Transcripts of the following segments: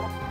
감사합니다.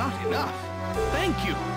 Not enough. Thank you.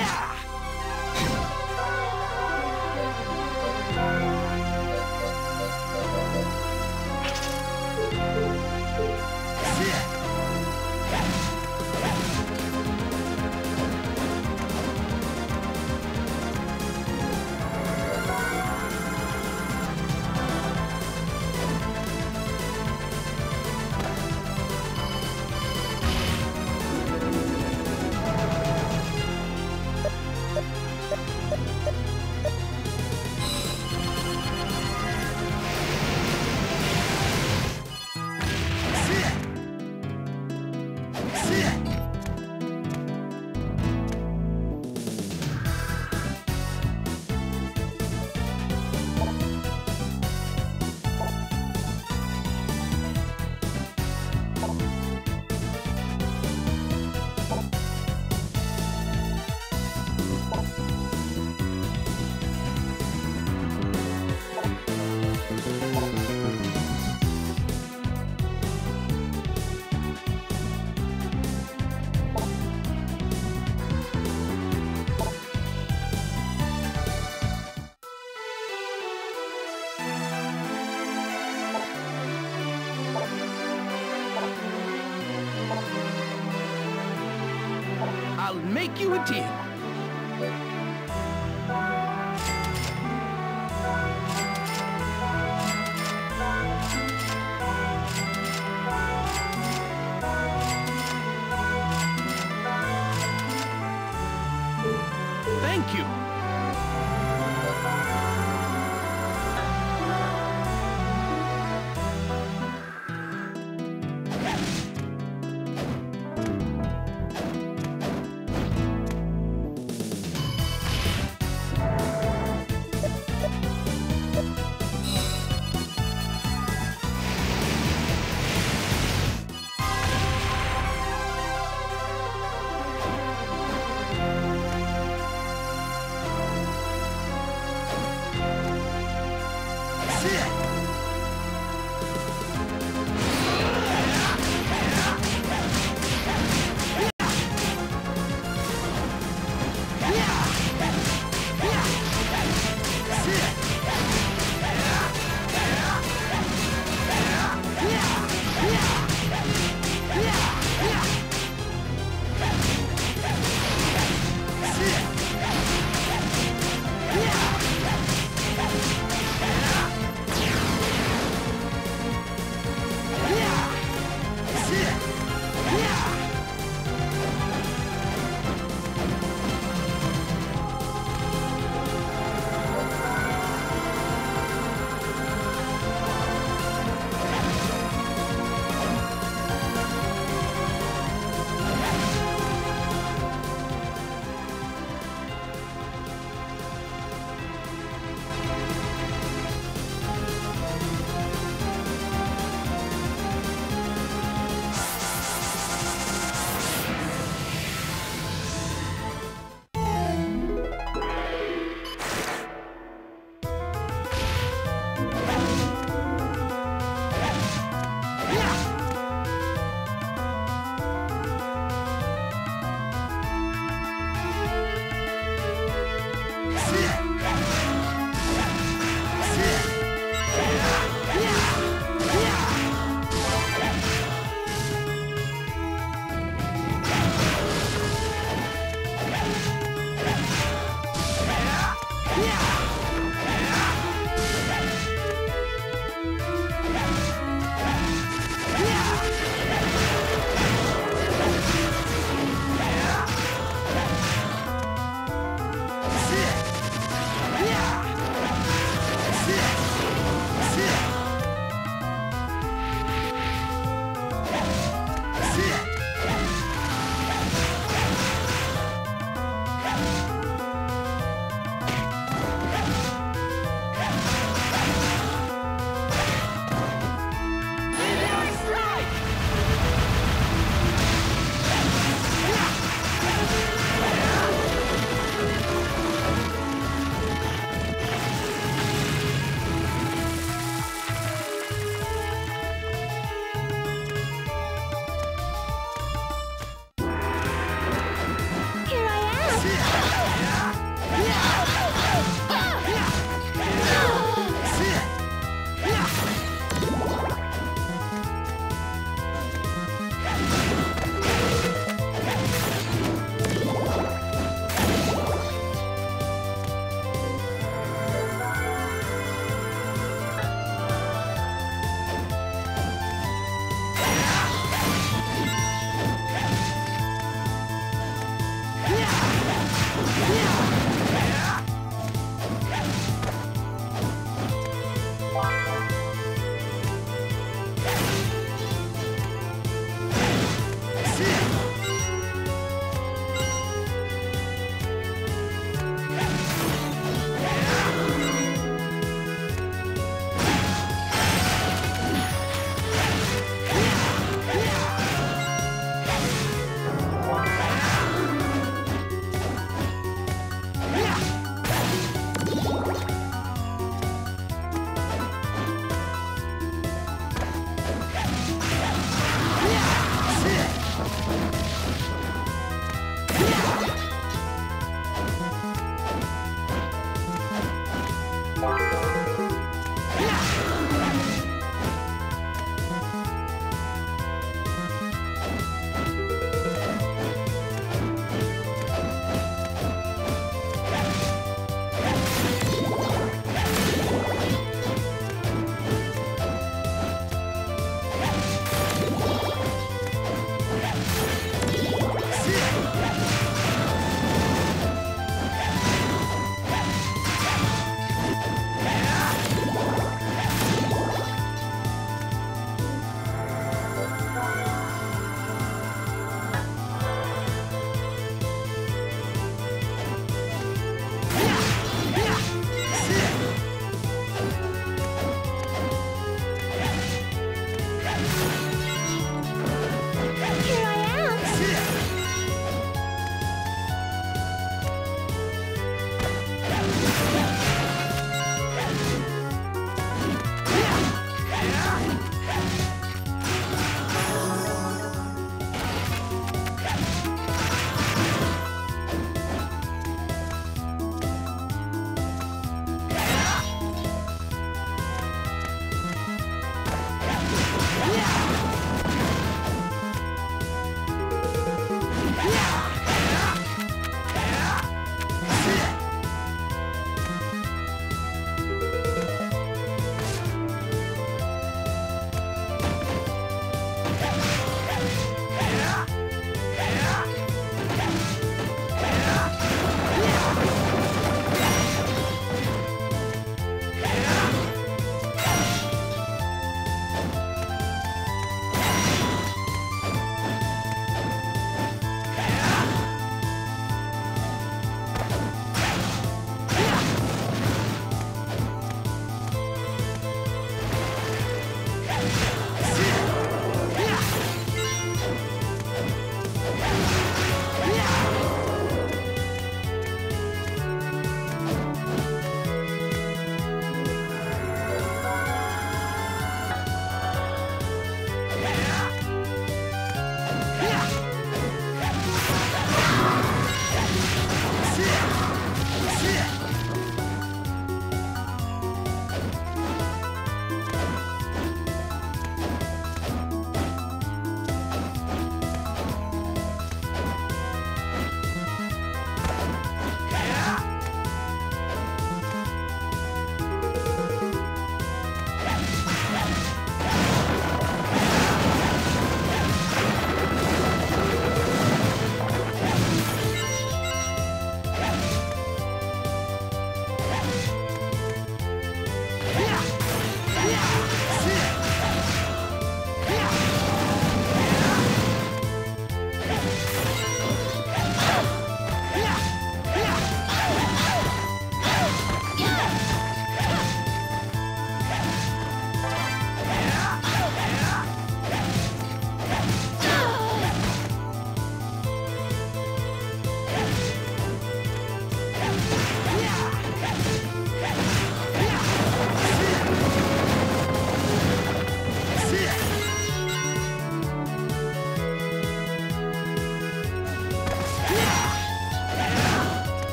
I'll make you a deal.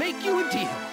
Make you a deal.